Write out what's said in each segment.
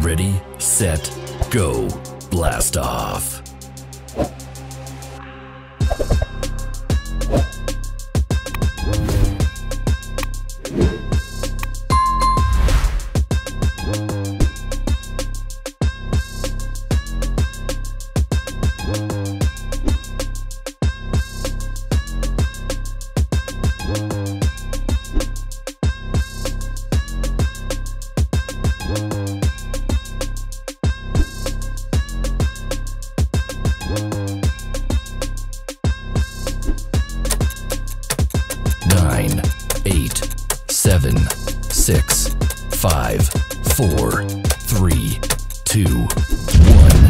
Ready, set, go. Blast off. Six, five, four, three, two, one.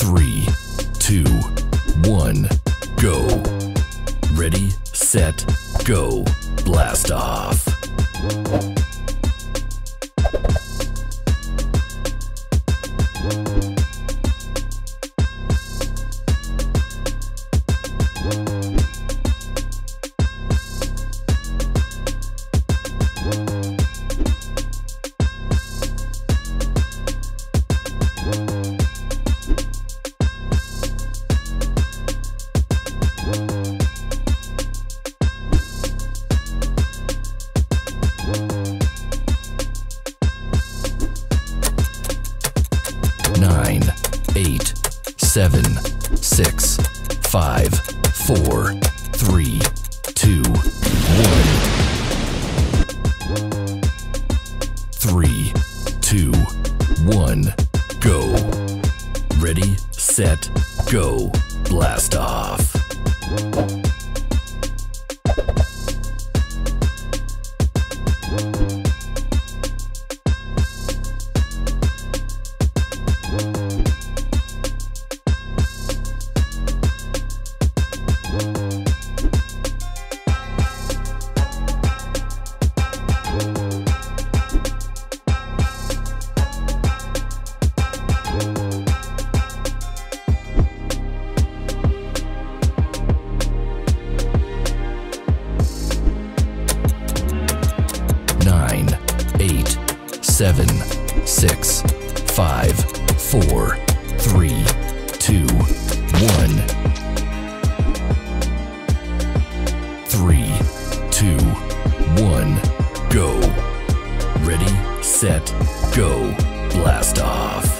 Three, two, one, go. Ready, set, go. Blast off. Nine, eight, seven, six, five, four, three, two, one. Three, two, one, go. Ready, set, go. Blast off. Seven, six, five, four, three, two, one. Three, two, one, go. Ready, set, go. Blast off.